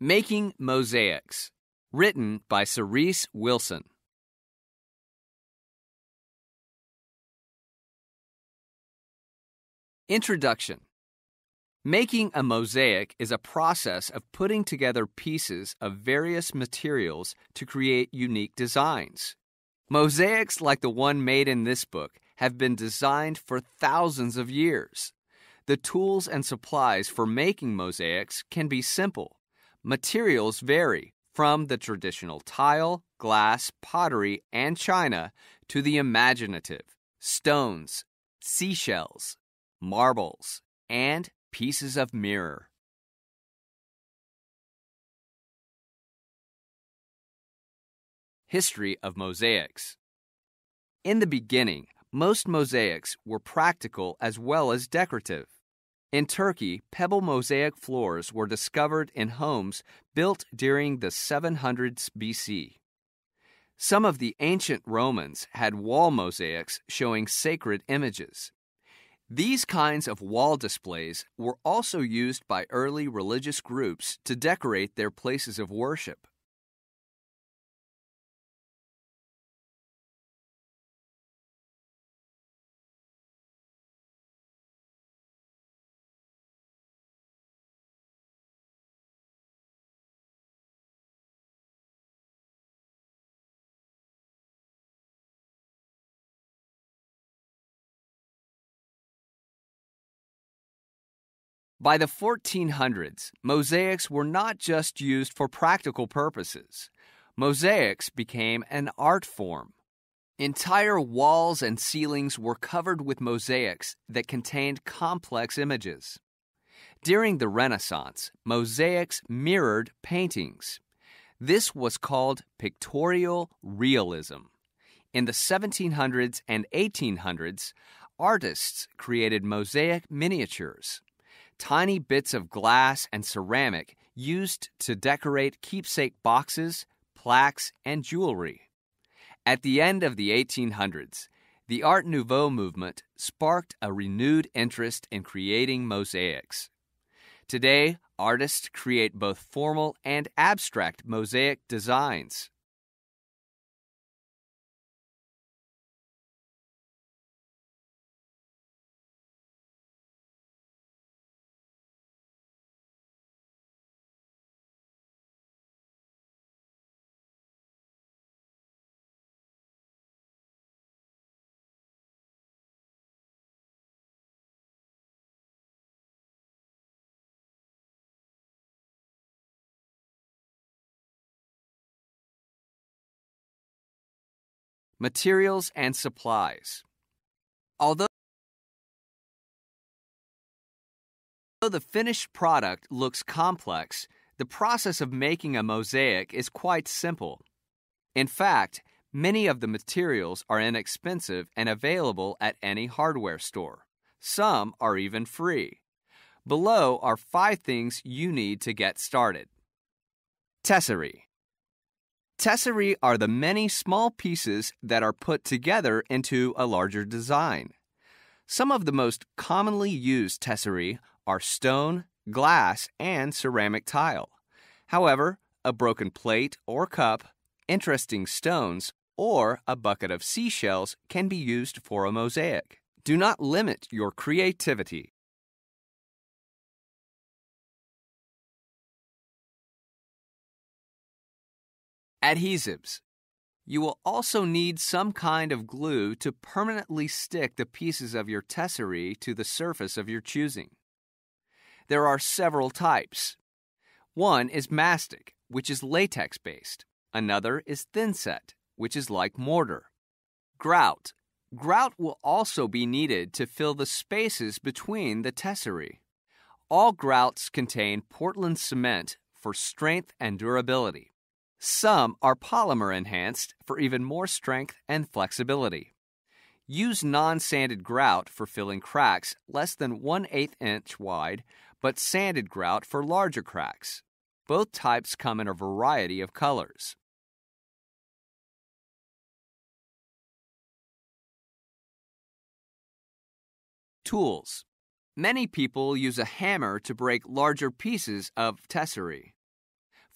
Making Mosaics, written by Cerise Wilson. Introduction Making a mosaic is a process of putting together pieces of various materials to create unique designs. Mosaics like the one made in this book have been designed for thousands of years. The tools and supplies for making mosaics can be simple. Materials vary from the traditional tile, glass, pottery, and china to the imaginative stones, seashells, marbles, and pieces of mirror. History of Mosaics In the beginning, most mosaics were practical as well as decorative. In Turkey, pebble mosaic floors were discovered in homes built during the 700s BC. Some of the ancient Romans had wall mosaics showing sacred images. These kinds of wall displays were also used by early religious groups to decorate their places of worship. By the 1400s, mosaics were not just used for practical purposes. Mosaics became an art form. Entire walls and ceilings were covered with mosaics that contained complex images. During the Renaissance, mosaics mirrored paintings. This was called pictorial realism. In the 1700s and 1800s, artists created mosaic miniatures tiny bits of glass and ceramic used to decorate keepsake boxes, plaques, and jewelry. At the end of the 1800s, the Art Nouveau movement sparked a renewed interest in creating mosaics. Today, artists create both formal and abstract mosaic designs. Materials and supplies. Although the finished product looks complex, the process of making a mosaic is quite simple. In fact, many of the materials are inexpensive and available at any hardware store. Some are even free. Below are five things you need to get started. Tesserae. Tesserae are the many small pieces that are put together into a larger design. Some of the most commonly used tesserae are stone, glass, and ceramic tile. However, a broken plate or cup, interesting stones, or a bucket of seashells can be used for a mosaic. Do not limit your creativity. Adhesives. You will also need some kind of glue to permanently stick the pieces of your tesserae to the surface of your choosing. There are several types. One is mastic, which is latex based. Another is thinset, which is like mortar. Grout. Grout will also be needed to fill the spaces between the tesserae. All grouts contain Portland cement for strength and durability. Some are polymer enhanced for even more strength and flexibility. Use non sanded grout for filling cracks less than 1 8 inch wide, but sanded grout for larger cracks. Both types come in a variety of colors. Tools. Many people use a hammer to break larger pieces of tesserae.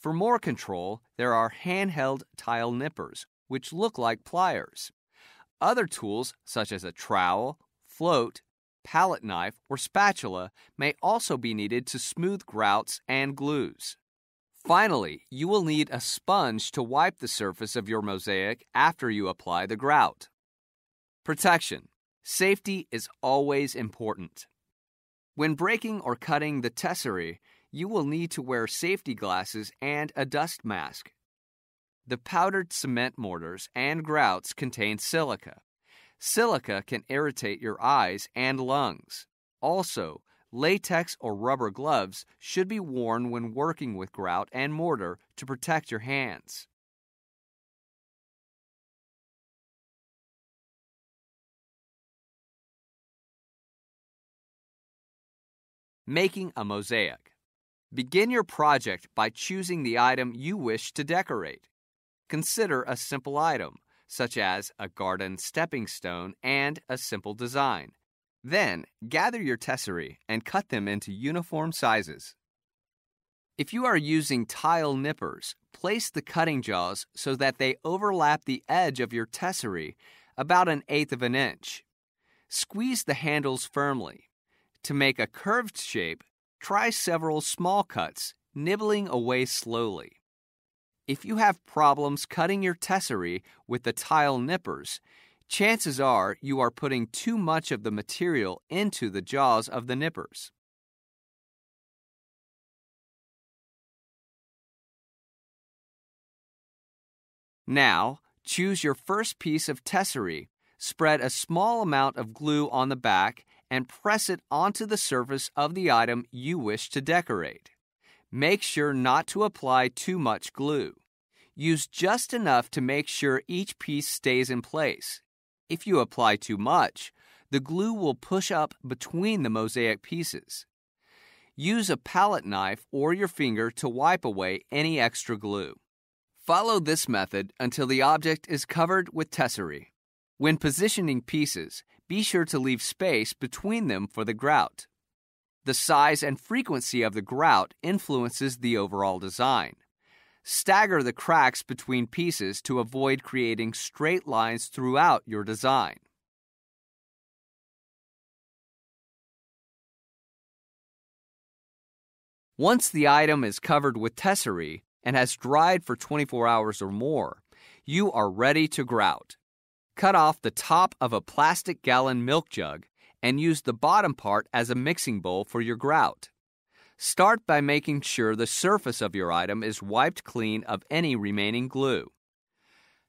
For more control, there are handheld tile nippers, which look like pliers. Other tools, such as a trowel, float, palette knife, or spatula, may also be needed to smooth grouts and glues. Finally, you will need a sponge to wipe the surface of your mosaic after you apply the grout. Protection. Safety is always important. When breaking or cutting the tesserae, you will need to wear safety glasses and a dust mask. The powdered cement mortars and grouts contain silica. Silica can irritate your eyes and lungs. Also, latex or rubber gloves should be worn when working with grout and mortar to protect your hands. Making a mosaic. Begin your project by choosing the item you wish to decorate. Consider a simple item, such as a garden stepping stone and a simple design. Then, gather your tesserae and cut them into uniform sizes. If you are using tile nippers, place the cutting jaws so that they overlap the edge of your tesserae about an eighth of an inch. Squeeze the handles firmly. To make a curved shape, try several small cuts, nibbling away slowly. If you have problems cutting your tesserae with the tile nippers, chances are you are putting too much of the material into the jaws of the nippers. Now, choose your first piece of tesserae, spread a small amount of glue on the back, and press it onto the surface of the item you wish to decorate. Make sure not to apply too much glue. Use just enough to make sure each piece stays in place. If you apply too much, the glue will push up between the mosaic pieces. Use a palette knife or your finger to wipe away any extra glue. Follow this method until the object is covered with tesserae. When positioning pieces, be sure to leave space between them for the grout. The size and frequency of the grout influences the overall design. Stagger the cracks between pieces to avoid creating straight lines throughout your design. Once the item is covered with tesserae and has dried for 24 hours or more, you are ready to grout. Cut off the top of a plastic gallon milk jug and use the bottom part as a mixing bowl for your grout. Start by making sure the surface of your item is wiped clean of any remaining glue.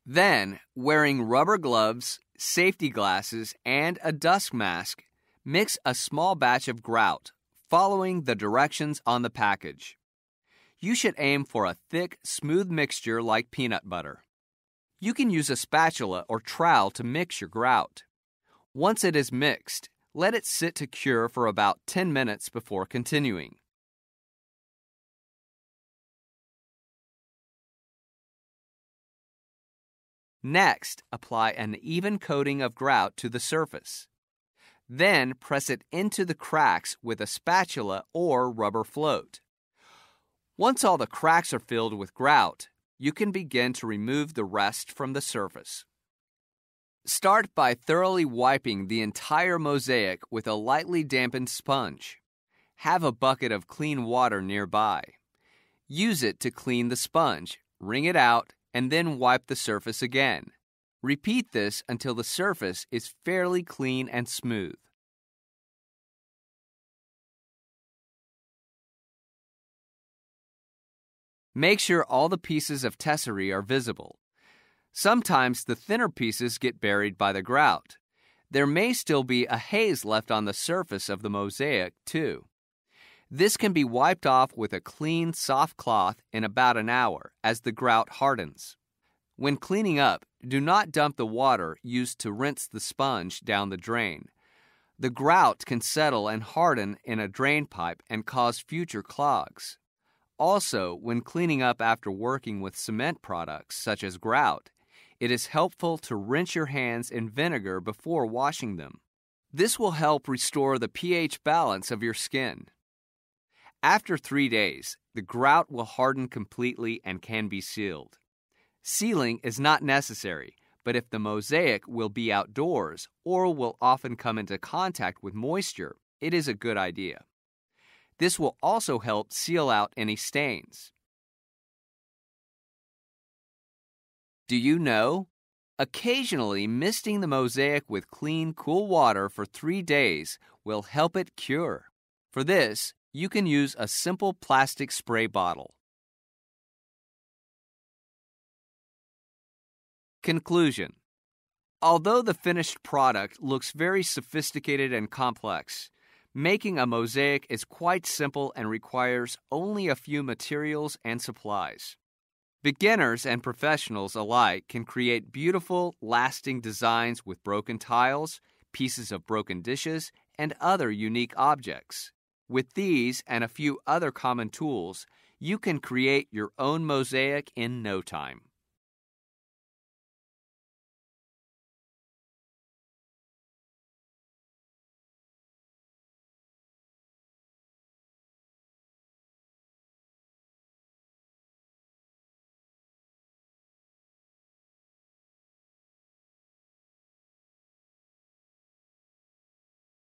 Then, wearing rubber gloves, safety glasses, and a dust mask, mix a small batch of grout, following the directions on the package. You should aim for a thick, smooth mixture like peanut butter. You can use a spatula or trowel to mix your grout. Once it is mixed, let it sit to cure for about 10 minutes before continuing. Next, apply an even coating of grout to the surface. Then press it into the cracks with a spatula or rubber float. Once all the cracks are filled with grout, you can begin to remove the rest from the surface. Start by thoroughly wiping the entire mosaic with a lightly dampened sponge. Have a bucket of clean water nearby. Use it to clean the sponge, wring it out, and then wipe the surface again. Repeat this until the surface is fairly clean and smooth. Make sure all the pieces of tesserae are visible. Sometimes the thinner pieces get buried by the grout. There may still be a haze left on the surface of the mosaic, too. This can be wiped off with a clean, soft cloth in about an hour as the grout hardens. When cleaning up, do not dump the water used to rinse the sponge down the drain. The grout can settle and harden in a drain pipe and cause future clogs. Also, when cleaning up after working with cement products such as grout, it is helpful to rinse your hands in vinegar before washing them. This will help restore the pH balance of your skin. After three days, the grout will harden completely and can be sealed. Sealing is not necessary, but if the mosaic will be outdoors or will often come into contact with moisture, it is a good idea. This will also help seal out any stains. Do you know? Occasionally, misting the mosaic with clean, cool water for three days will help it cure. For this, you can use a simple plastic spray bottle. Conclusion Although the finished product looks very sophisticated and complex, making a mosaic is quite simple and requires only a few materials and supplies. Beginners and professionals alike can create beautiful, lasting designs with broken tiles, pieces of broken dishes, and other unique objects. With these and a few other common tools, you can create your own mosaic in no time.